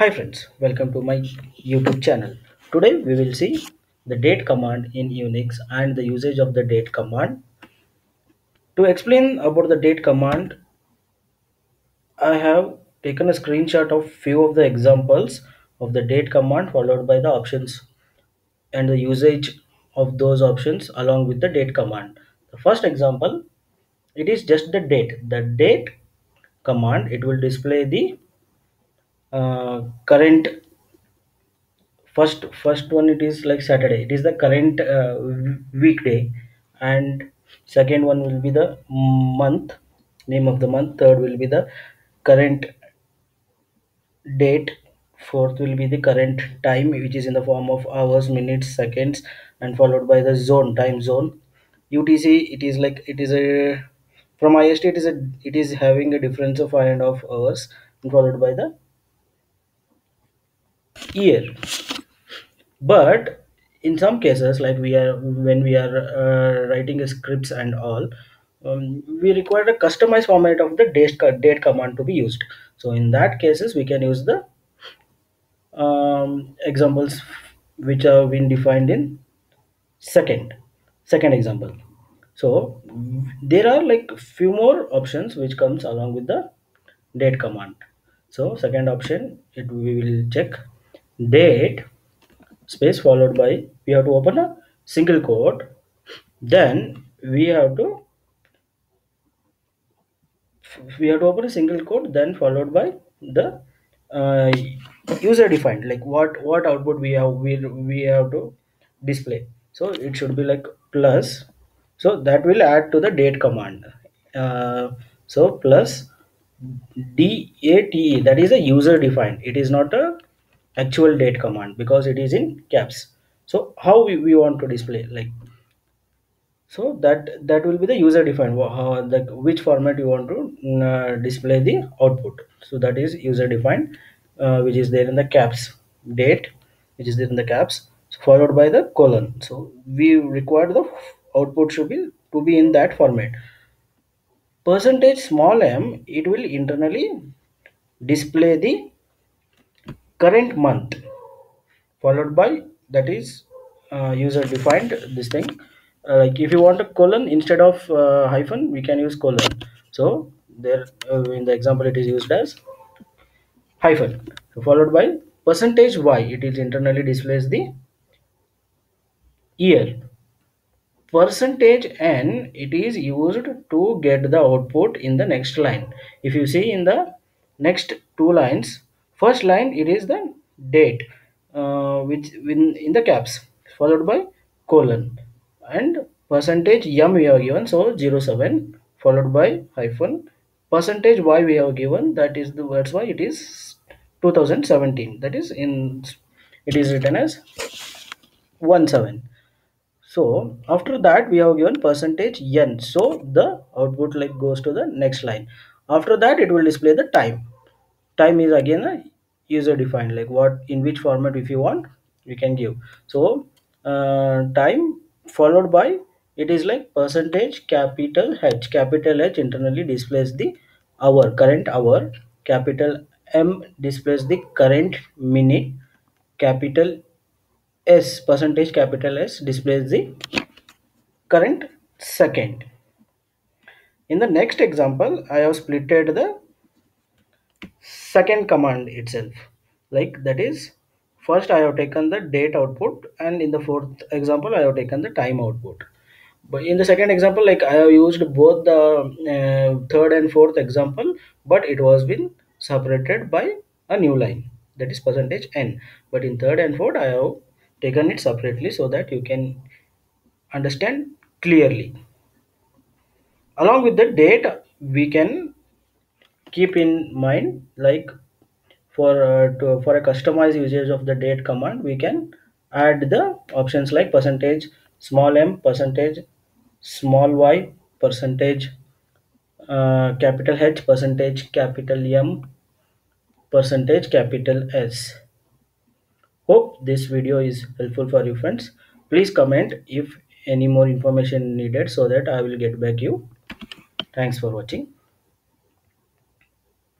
Hi friends, welcome to my YouTube channel. Today we will see the date command in Unix and the usage of the date command. To explain about the date command, I have taken a screenshot of few of the examples of the date command followed by the options and the usage of those options along with the date command. The first example, it is just the date. The date command, it will display the uh, current first first one it is like saturday. It is the current uh, weekday and second one will be the month name of the month. Third will be the current date. Fourth will be the current time which is in the form of hours minutes seconds and followed by the zone time zone. Utc it is like it is a from ist it is a it is having a difference of five and a half hours and followed by the year. But in some cases like we are when we are uh, writing scripts and all um, we require a customized format of the date, date command to be used. So in that cases we can use the um, examples which have been defined in second second example. So there are like few more options which comes along with the date command. So second option it we will check date space followed by we have to open a single quote then we have to we have to open a single quote then followed by the uh, user defined like what what output we have we, we have to display. So it should be like plus so that will add to the date command. Uh, so plus date that is a user defined. It is not a actual date command because it is in caps. So how we, we want to display like so that that will be the user defined how the which format you want to uh, display the output. So that is user defined uh, which is there in the caps date which is there in the caps followed by the colon. So we require the output should be to be in that format. Percentage small m it will internally display the current month followed by that is uh, user defined this thing. Uh, like if you want a colon instead of uh, hyphen we can use colon. So there uh, in the example it is used as hyphen followed by percentage y. It is internally displays the year. Percentage n it is used to get the output in the next line. If you see in the next two lines first line it is the date uh, which in, in the caps followed by colon. And percentage m we have given so 07 followed by hyphen. Percentage y we have given that is the words why it is 2017 that is in it is written as 17 so after that we have given percentage n. So the output like goes to the next line. After that it will display the time. Time is again a user defined like what in which format if you want you can give. So uh, time followed by it is like percentage capital h. Capital h internally displays the hour current hour. Capital m displays the current minute. Capital S percentage capital S displays the current second. In the next example, I have splitted the second command itself. Like that is, first I have taken the date output and in the fourth example, I have taken the time output. But in the second example, like I have used both the uh, third and fourth example, but it was been separated by a new line that is percentage n. But in third and fourth, I have taken it separately so that you can understand clearly along with the date we can keep in mind like for uh, to, for a customized usage of the date command we can add the options like percentage small m percentage small y percentage uh, capital h percentage capital m percentage capital s Hope this video is helpful for you friends. Please comment if any more information needed so that I will get back you. Thanks for watching.